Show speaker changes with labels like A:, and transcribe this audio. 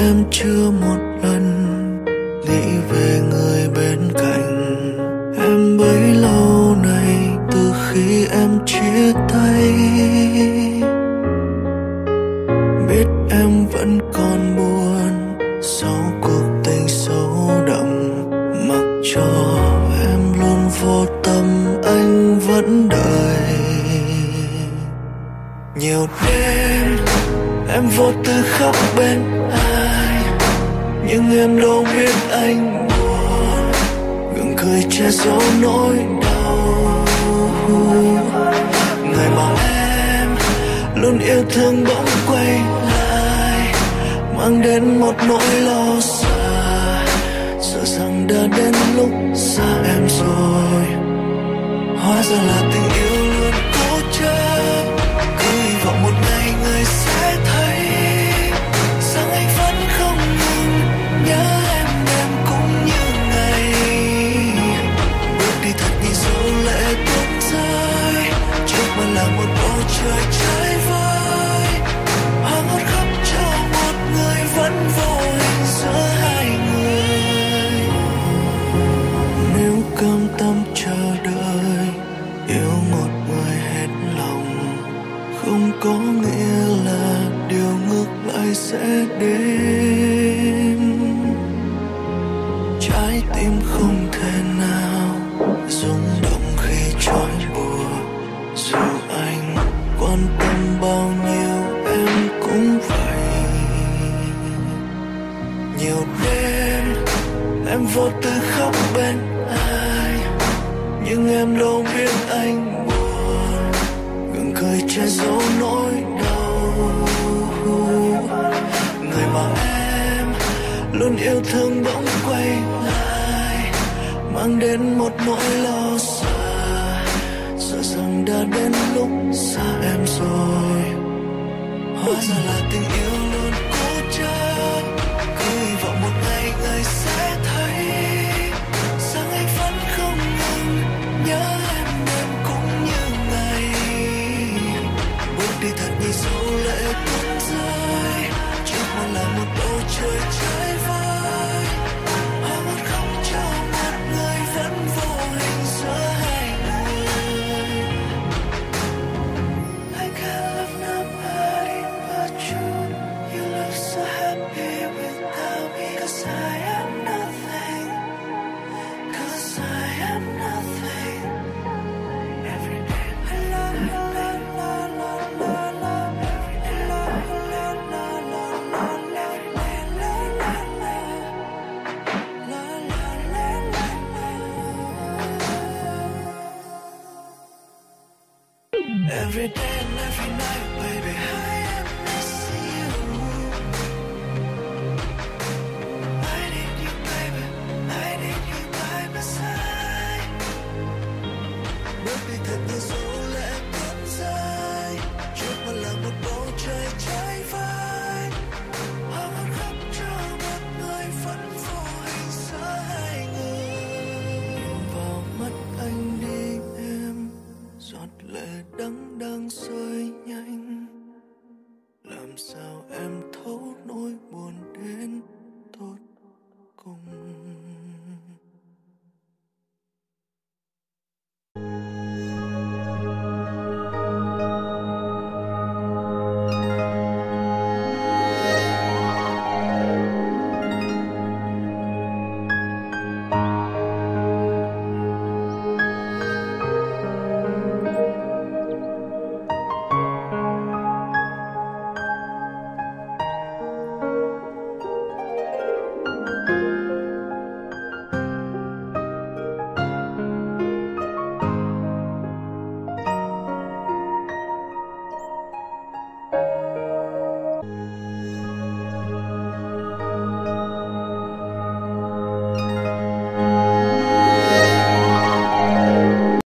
A: Em chưa một lần nghĩ về người bên cạnh. Em bấy lâu nay từ khi em chia tay. Biết em vẫn còn buồn sau cuộc tình sâu đậm. Mặc cho em luôn vô tâm, anh vẫn đợi. Nhiều đêm, em vô tư khóc bên nhưng em đâu biết anh buồn. Ngừng cười che giấu nỗi đau. Người mà em luôn yêu thương bỗng quay lại, mang đến một nỗi lo xa sợ rằng đã đến lúc xa em rồi. Hóa ra là tình yêu nghĩa là điều ngược lại sẽ đến. Trái tim không thể nào rung động khi trói bùa dù anh quan tâm bao nhiêu, em cũng vậy. Nhiều đêm, em vô tư khóc bên ai. Nhưng em đâu biết anh che giấu nỗi đau. Người mà em luôn yêu thương bỗng quay lại, mang đến một nỗi lo xa sợ rằng đã đến lúc xa em rồi. Hóa ra là tình yêu switch. Every day and every night, baby, em thấu nỗi buồn đến tột